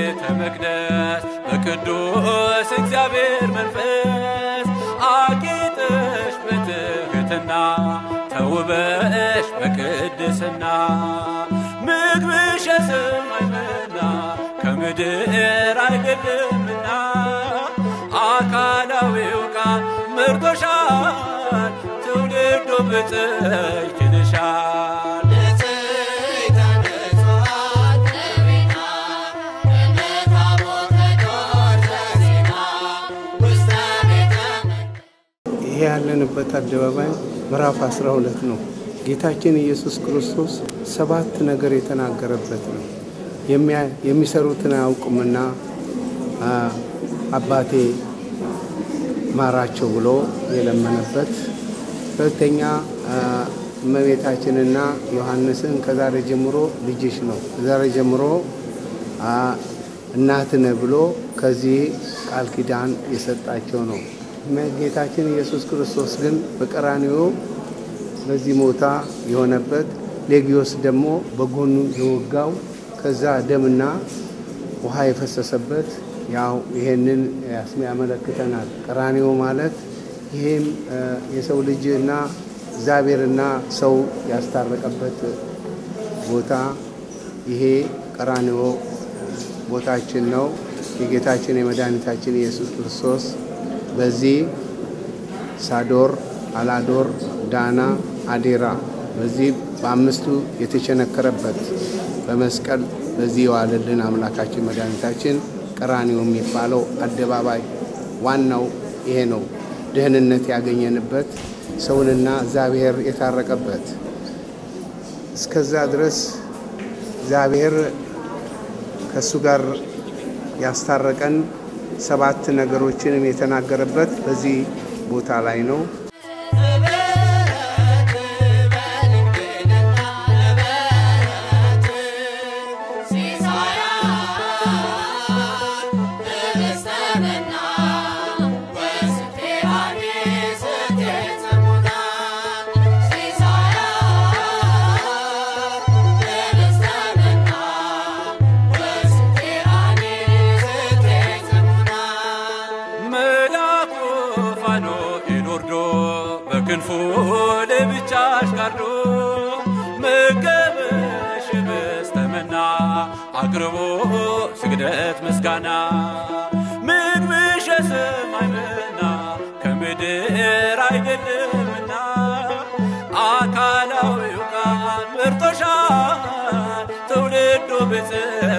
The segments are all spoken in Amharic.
መቅደስ በቅዱስ እግዚአብሔር መንፈስ። አጌጠሽ በትሕትና ተውበሽ በቅድስና። ምግብሽ የሰማይ መና ከምድር አይደለምና። አካላዊው ቃል መርጦሻል ትውልዱ ብፅዕት ያለንበት አደባባይ ምዕራፍ 12 ነው። ጌታችን ኢየሱስ ክርስቶስ ሰባት ነገር የተናገረበት ነው። የሚሰሩትን አያውቁምና አባቴ ማራቸው ብሎ የለመነበት። ሁለተኛ እመቤታችንና ዮሐንስን ከዛሬ ጀምሮ ልጅሽ ነው ከዛሬ ጀምሮ እናት ብሎ ከዚህ ቃል ኪዳን የሰጣቸው ነው። ጌታችን ኢየሱስ ክርስቶስ ግን በቀራንዮ በዚህ ሞታ የሆነበት ሌጊዮስ ደግሞ በጎኑ የወጋው ከዛ ደምና ውሃ የፈሰሰበት ያው ይሄንን ያመለክተናል። ቀራንዮ ማለት ይሄም የሰው ልጅና እግዚአብሔርና ሰው ያስታረቀበት ቦታ ይሄ ቀራንዮ ቦታችን ነው። የጌታችን የመድኃኒታችን ኢየሱስ ክርስቶስ በዚህ ሳዶር፣ አላዶር፣ ዳና፣ አዴራ በዚህ በአምስቱ የተቸነከረበት በመስቀል በዚህ የዋለልን አምላካችን መድኃኒታችን ቀራንዮ የሚባለው አደባባይ ዋናው ይሄ ነው። ደህንነት ያገኘንበት ሰውንና እግዚአብሔር የታረቀበት እስከዛ ድረስ እግዚአብሔር ከእሱ ጋር ያስታረቀን ሰባት ነገሮችንም የተናገረበት በዚህ ቦታ ላይ ነው። አቅርቦ ስግደት ምስጋና ምግብሽ የሰማይ መና ከምድር አይደለምና አካላዊው ቃል መርጦሻል። ትውልዱ ብፅዕት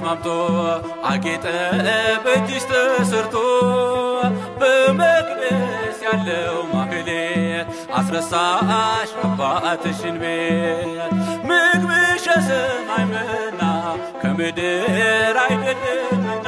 ተስማምቶ አጌጠ በእጅሽ ተሰርቶ በመቅደስ ያለው ማህሌት አስረሳሽ አባትሽን ቤት። ምግብሽ የሰማይ መና ከምድር አይደለምና